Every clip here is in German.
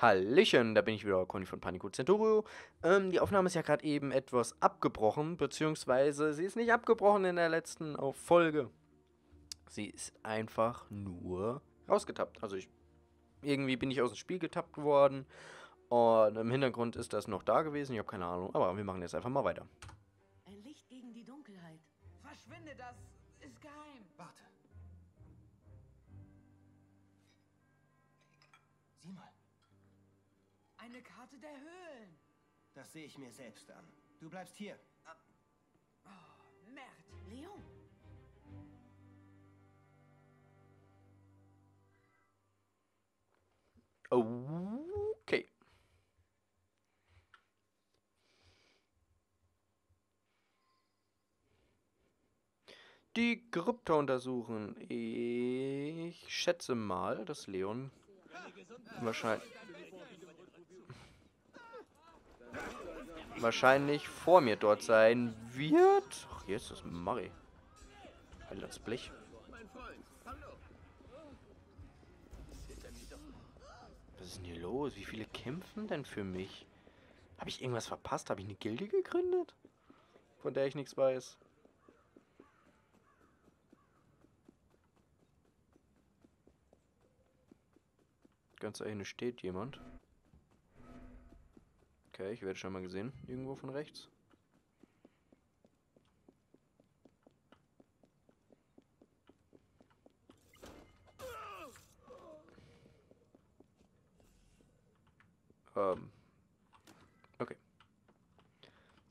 Hallöchen, da bin ich wieder, Conny von Panico Centurio. Ähm, die Aufnahme ist ja gerade eben etwas abgebrochen, beziehungsweise sie ist nicht abgebrochen in der letzten Folge. Sie ist einfach nur rausgetappt. Also ich, irgendwie bin ich aus dem Spiel getappt worden und im Hintergrund ist das noch da gewesen, ich habe keine Ahnung, aber wir machen jetzt einfach mal weiter. Ein Licht gegen die Dunkelheit. Verschwinde, das Eine Karte der Höhlen. das sehe ich mir selbst an. Du bleibst hier. Oh, Mert. Leon, Okay. Die Krypta untersuchen. Ich schätze mal, dass Leon wahrscheinlich wahrscheinlich vor mir dort sein wird. Ach, hier ist das Murray. Alter, das Blech. Was ist denn hier los? Wie viele kämpfen denn für mich? Habe ich irgendwas verpasst? Habe ich eine Gilde gegründet? Von der ich nichts weiß. Ganz da hinten steht jemand. Okay, ich werde schon mal gesehen. Irgendwo von rechts. Ähm. Okay.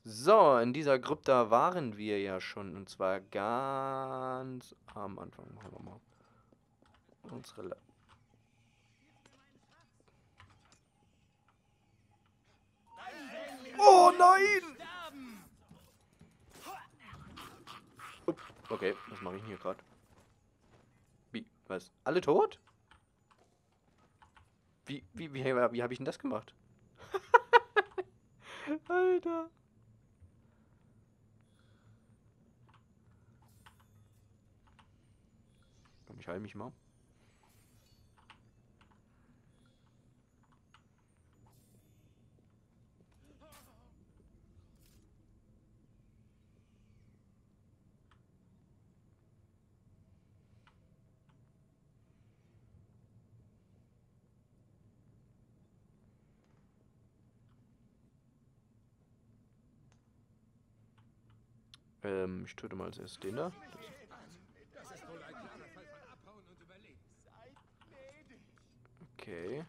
So, in dieser Krypta waren wir ja schon. Und zwar ganz am Anfang. Machen wir mal. Unsere Le Oh nein! Upp, Okay, was mache ich hier gerade? Wie? Was? Alle tot? Wie, wie, wie, wie habe ich denn das gemacht? Alter. Komm, ich heile mich mal. Ähm, ich töte mal als erstes den da. Okay.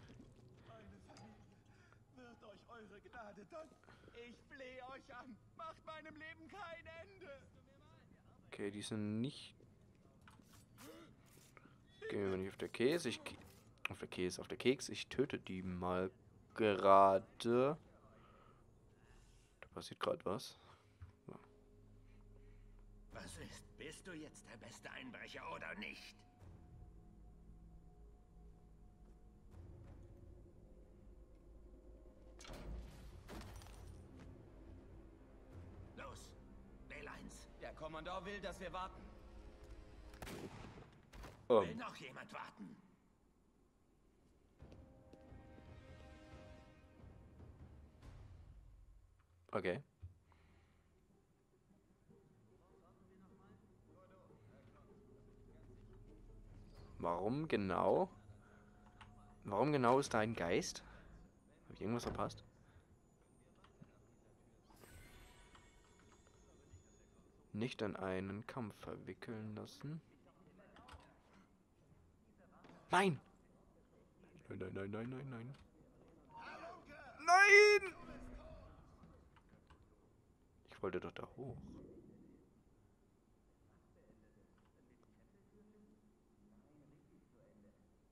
Okay, die sind nicht. Gehen wir nicht auf der Käse. Ich. Auf der Käse, auf der Keks. Ich töte die mal gerade. Da passiert gerade was. Was ist? Bist du jetzt der beste Einbrecher oder nicht? Los, wähl eins. Der Kommandeur will, dass wir warten. Will Ähm, noch jemand warten? okay. Warum genau? Warum genau ist da ein Geist? Habe ich irgendwas verpasst? Nicht an einen Kampf verwickeln lassen. Nein! Nein, nein, nein, nein, nein, nein. Nein! Ich wollte doch da hoch.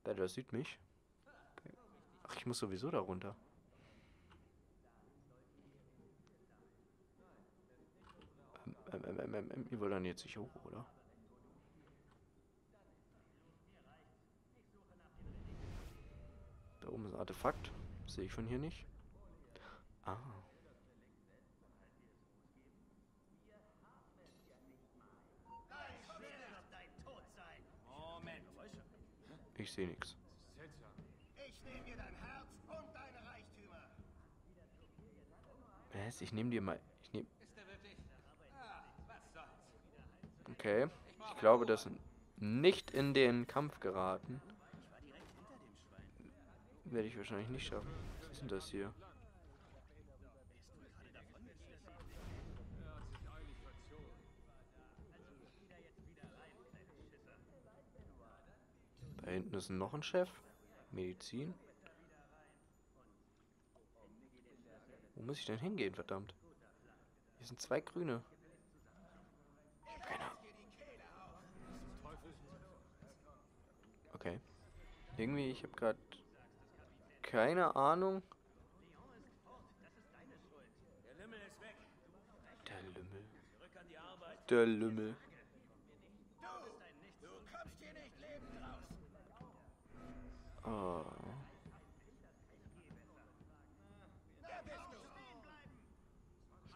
Da, der sieht mich. Ach, ich muss sowieso da runter. Ähm, ähm, ähm, ähm, ähm, ihr wollt dann jetzt nicht hoch, oder? Da oben ist ein Artefakt. Sehe ich von hier nicht. Ah. Ich sehe nichts. Ich nehme dir dein Herz und deine Reichtümer. Was? Ich nehme dir mal. Ich nehme. Okay. Ich glaube, das sind nicht in den Kampf geraten. Werde ich wahrscheinlich nicht schaffen. Was ist denn das hier? Da hinten ist noch ein Chef. Medizin. Wo muss ich denn hingehen, verdammt? Hier sind zwei Grüne. Okay. Irgendwie, ich habe gerade keine Ahnung. Der Lümmel. Der Lümmel. Du kommst hier nicht lebend raus. Oh.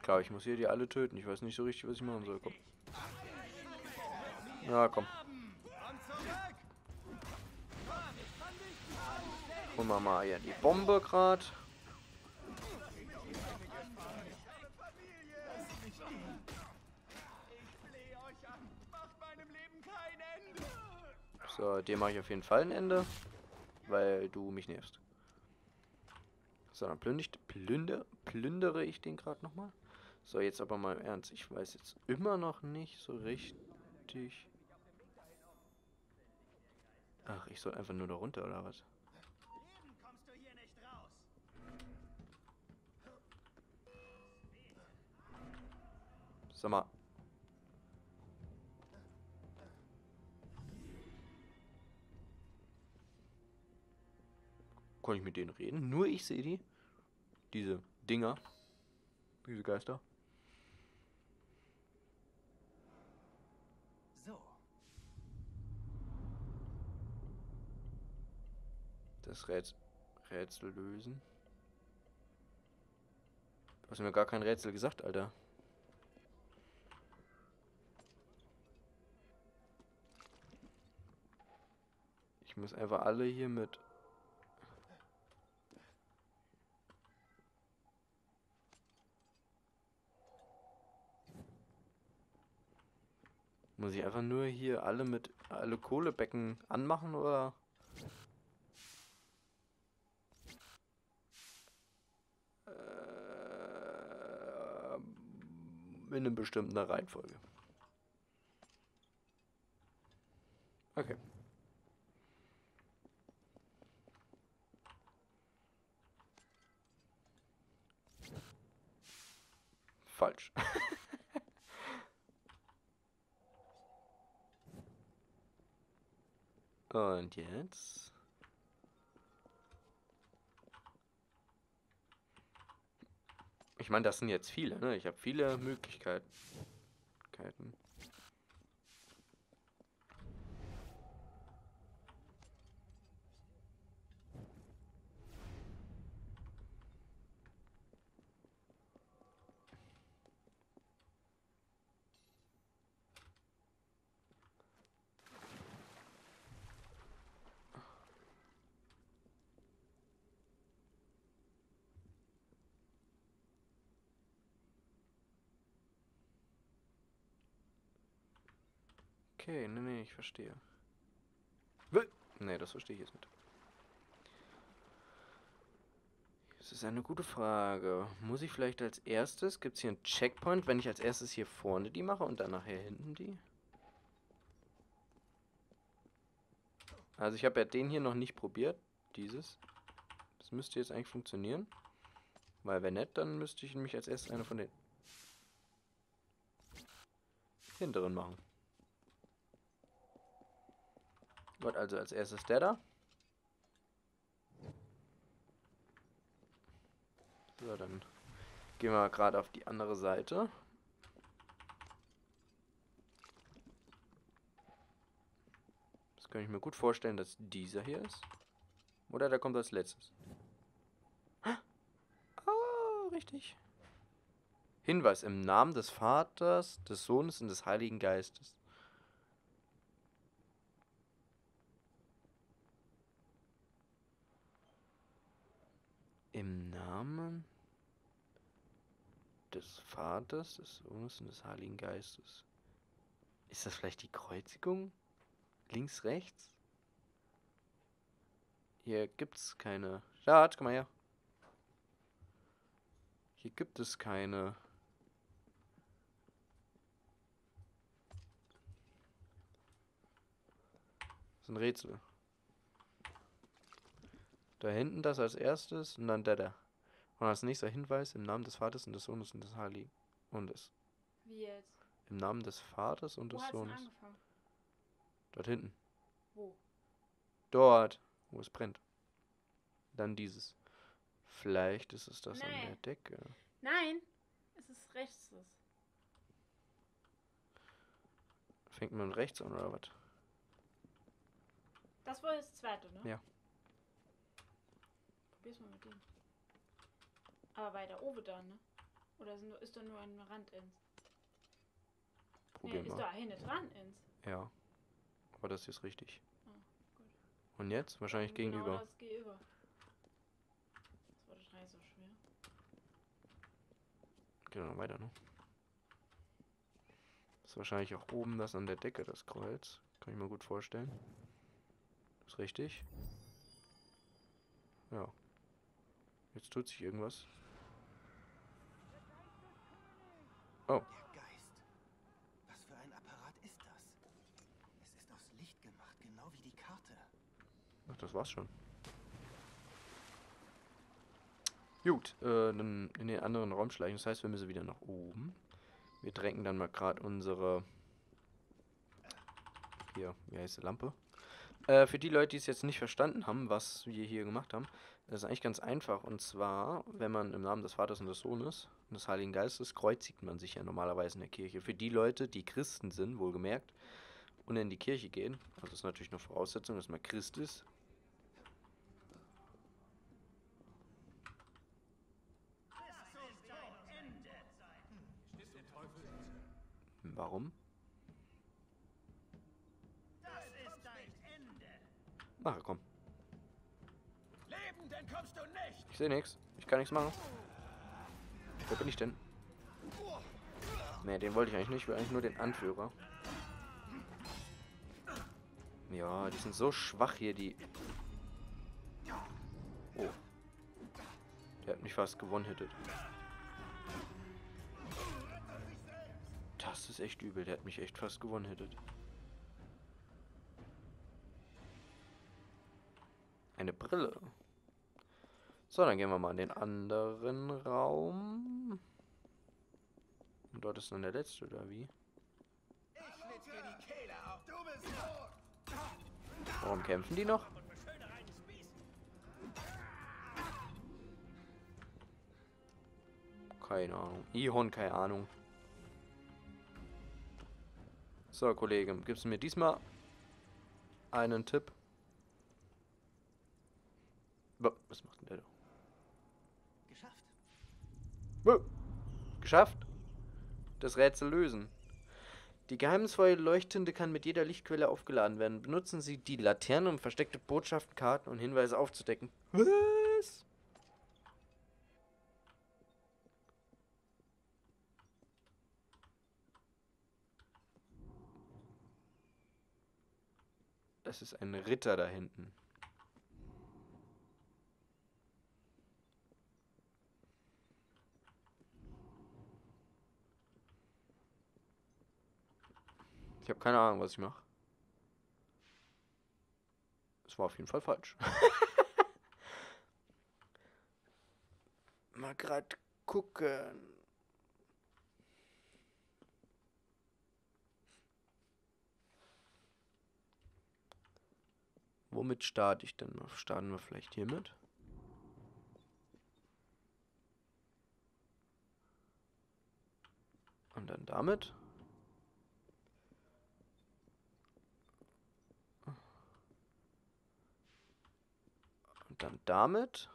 Ich ich muss hier die alle töten. Ich weiß nicht so richtig, was ich machen soll. Komm. Ja, komm. Holen wir mal hier die Bombe gerade. So, dir mache ich auf jeden Fall ein Ende, weil du mich nervst. So, dann plünder, plündere ich den gerade nochmal. So, jetzt aber mal im Ernst. Ich weiß jetzt immer noch nicht so richtig. Ach, ich soll einfach nur da runter, oder was? Sag mal. Kann ich mit denen reden? Nur ich sehe die. Diese Dinger. Diese Geister. So, Das Rätsel, Rätsel lösen. Du hast mir gar kein Rätsel gesagt, Alter. Ich muss einfach alle hier mit. Muss ich einfach nur hier alle mit alle Kohlebecken anmachen oder? Ähm, in einer bestimmten Reihenfolge. Okay. Falsch. Und jetzt? Ich meine, das sind jetzt viele, ne? Ich habe viele Möglichkeiten. Okay, nee, nee, ich verstehe. Nee, das verstehe ich jetzt nicht. Das ist eine gute Frage. Muss ich vielleicht als erstes, gibt es hier einen Checkpoint, wenn ich als erstes hier vorne die mache und dann nachher hinten die? Also ich habe ja den hier noch nicht probiert, dieses. Das müsste jetzt eigentlich funktionieren. Weil wenn nicht, dann müsste ich nämlich als erstes eine von den hinteren machen. Gut, also als erstes der da. So, dann gehen wir gerade auf die andere Seite. Das kann ich mir gut vorstellen, dass dieser hier ist. Oder der kommt als letztes. Ah, richtig. Hinweis im Namen des Vaters, des Sohnes und des Heiligen Geistes. Im Namen? Des Vaters, des Sohnes und des Heiligen Geistes. Ist das vielleicht die Kreuzigung? Links, rechts? Hier gibt's keine. Start, komm mal her. Hier gibt es keine. Das ist ein Rätsel. Da hinten das als erstes und dann der da. Und als nächster Hinweis im Namen des Vaters und des Sohnes und des Heiligen. Und des. Wie jetzt? Im Namen des Vaters und Wo des Sohnes. angefangen? Dort hinten. Wo? Dort, wo es brennt. Dann dieses. Vielleicht ist es das an Nee. der Decke. Nein, es ist rechts. Fängt man rechts an oder was? Das war das zweite, ne? Ja. Probier's mal mit dem. Aber weiter oben dann, ne? Oder sind, ist da nur ein Rand ins? Probier nee, ist mal. da hinten dran ins. Ja. Aber das ist richtig. Ah, gut. Und jetzt? Wahrscheinlich Genau gegenüber. das gegenüber. Das war doch nicht so schwer. Geht noch weiter, ne? Ist wahrscheinlich auch oben das an der Decke, das Kreuz. Kann ich mir gut vorstellen. Ist richtig. Ja. Jetzt tut sich irgendwas. Oh, Der Geist. Was für ein Apparat ist das? Es ist aus Licht gemacht, genau wie die Karte. ach, das war's schon. Gut, äh, dann in den anderen Raum schleichen. Das heißt, wir müssen wieder nach oben. Wir drängen dann mal gerade unsere. Hier, wie heißt die Lampe? Äh, für die Leute, die es jetzt nicht verstanden haben, was wir hier gemacht haben, das ist eigentlich ganz einfach. Und zwar, wenn man im Namen des Vaters und des Sohnes und des Heiligen Geistes kreuzigt man sich ja normalerweise in der Kirche. Für die Leute, die Christen sind, wohlgemerkt, und in die Kirche gehen, also das ist natürlich eine Voraussetzung, dass man Christ ist. Warum? Ach, komm. Leben, denn kommst du nicht! Ich sehe nichts. Ich kann nichts machen. Wer bin ich denn? Ne, den wollte ich eigentlich nicht. Ich will eigentlich nur den Anführer. Ja, die sind so schwach hier, die... Oh. Der hat mich fast gewonnen-hittet. Das ist echt übel. Der hat mich echt fast gewonnen-hittet. Eine Brille. So, dann gehen wir mal in den anderen Raum. Und dort ist dann der letzte, oder wie? Warum kämpfen die noch? Keine Ahnung. Ihon, keine Ahnung. So, Kollege, gibst du mir diesmal einen Tipp? Wa- Was macht denn der da? Geschafft. Geschafft. Das Rätsel lösen. Die geheimnisvolle Leuchttinte kann mit jeder Lichtquelle aufgeladen werden. Benutzen Sie die Laterne, um versteckte Botschaften, Karten und Hinweise aufzudecken. Was? Das ist ein Ritter da hinten. Ich habe keine Ahnung, was ich mache. Es war auf jeden Fall falsch. Mal grad gucken. Womit starte ich denn? Starten wir vielleicht hiermit? Und dann damit? Dann damit.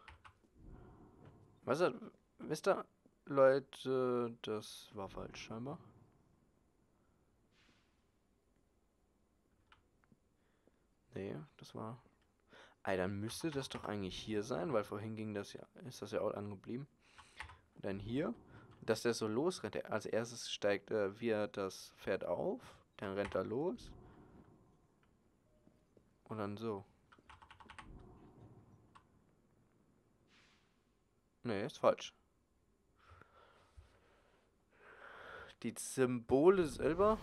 Was ist, wisst ihr, Leute, das war falsch scheinbar. Nee, das war. Ey, dann müsste das doch eigentlich hier sein, weil vorhin ging das ja, ist das ja auch angeblieben. Und dann hier. dass der so losrennt. Er- Als erstes steigt äh, wir das Pferd auf, dann rennt er los. Und dann so. Nee, ist falsch. Die Symbole selber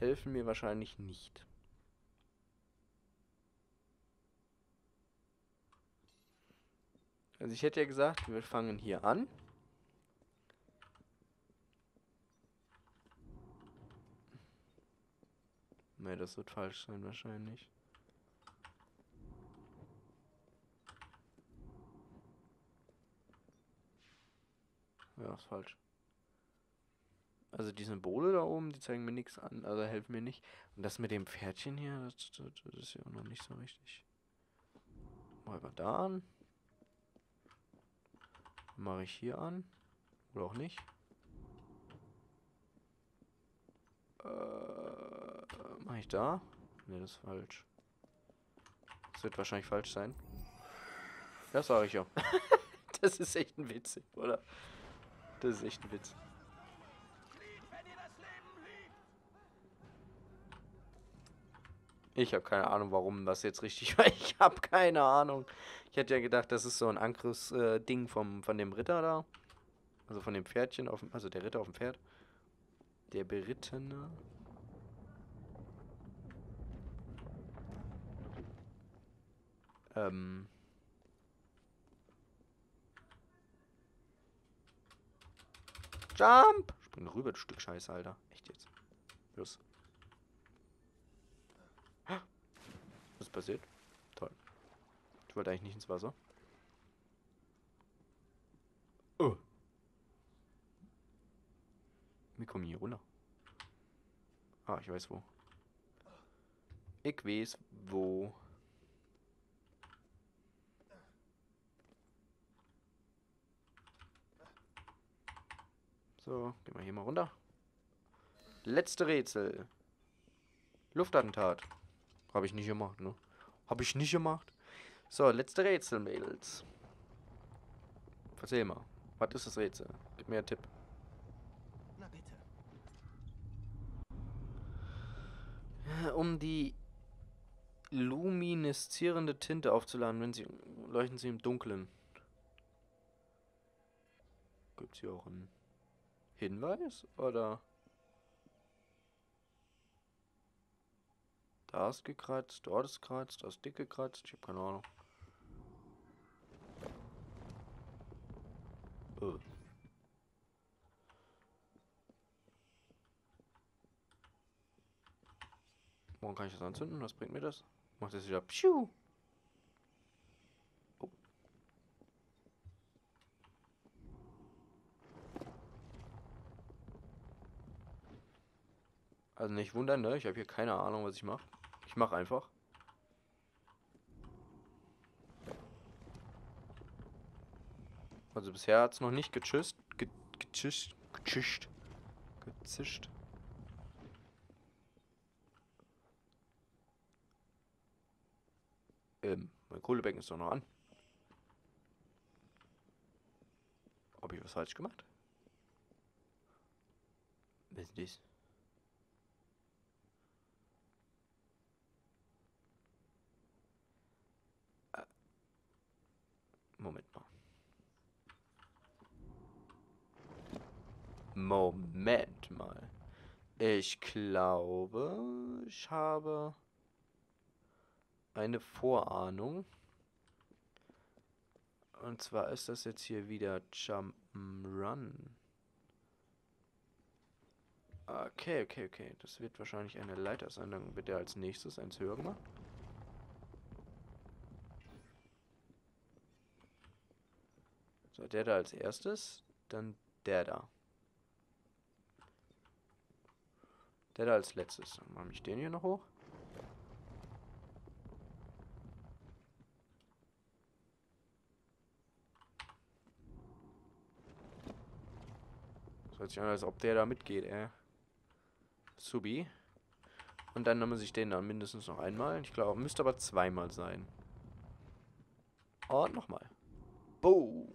helfen mir wahrscheinlich nicht. Also ich hätte ja gesagt, wir fangen hier an. Ne, das wird falsch sein wahrscheinlich. Ja, ist falsch. Also die Symbole da oben, die zeigen mir nichts an, also helfen mir nicht. Und das mit dem Pferdchen hier, das, das, das ist ja auch noch nicht so richtig. Mal wir da an. Mache ich hier an. Oder auch nicht. Äh, Mache ich da? Ne, das ist falsch. Das wird wahrscheinlich falsch sein. Das sage ich ja. das ist echt ein Witz, oder? Das ist echt ein Witz. Ich habe keine Ahnung, warum das jetzt richtig war. Ich habe keine Ahnung. Ich hätte ja gedacht, das ist so ein Angriffsding äh, vom, von dem Ritter da. Also von dem Pferdchen, auf dem, also der Ritter auf dem Pferd. Der Berittene. Ähm. Jump! Spring rüber, du Stück Scheiße, Alter. Echt jetzt. Los. Was ist passiert? Toll. Ich wollte eigentlich nicht ins Wasser. Oh. Wir kommen hier runter. Ah, ich weiß wo. Ich weiß wo. So, gehen wir hier mal runter. Letzte Rätsel. Luftattentat. Habe ich nicht gemacht, ne? Habe ich nicht gemacht. So, letzte Rätsel, Mädels. Erzähl mal. Was ist das Rätsel? Gib mir einen Tipp. Na bitte. Um die lumineszierende Tinte aufzuladen, wenn sie leuchten sie im Dunkeln. Gibt es hier auch einen Hinweis? Oder? Da ist gekratzt, dort ist gekratzt, da ist dick gekratzt. Ich habe keine Ahnung. Oh. Morgen kann ich das anzünden? Was bringt mir das? Macht das wieder Pschuh. Also nicht wundern, ne? Ich habe hier keine Ahnung, was ich mache. Ich mache einfach. Also bisher hat es noch nicht getschüsst. Ge getschischt. Getschischt. Gezischt. Ähm, mein Kohlebecken ist doch noch an. Habe ich was falsch gemacht? Was ist? Äh, Moment mal. Moment mal. Ich glaube, ich habe eine Vorahnung. Und zwar ist das jetzt hier wieder Jump'n'Run. Okay, okay, okay. Das wird wahrscheinlich eine Leiter sein. Dann wird er als nächstes eins höher gemacht. So, der da als erstes. Dann der da. Der da als letztes. Dann mache ich den hier noch hoch. Das hört sich an, als ob der da mitgeht, ey. Subi. Und dann muss ich den dann mindestens noch einmal. Ich glaube, müsste aber zweimal sein. Und nochmal. Boom.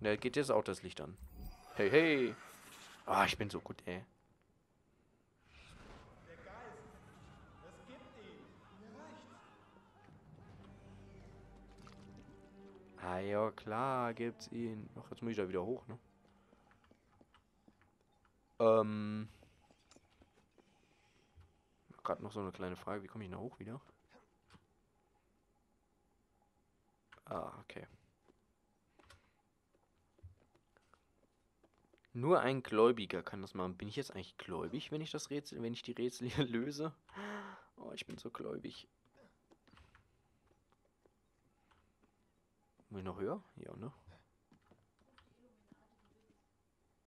Da geht jetzt auch das Licht an. Hey, hey. Ah, ich bin so gut, ey. Ah ja, klar, gibt's ihn. Ach, jetzt muss ich da wieder hoch, ne? Ähm. Gerade noch so eine kleine Frage, wie komme ich da hoch wieder? Ah, okay. Nur ein Gläubiger kann das machen. Bin ich jetzt eigentlich gläubig, wenn ich das Rätsel, wenn ich die Rätsel hier löse? Oh, ich bin so gläubig. Muss ich noch höher? Ja, ne?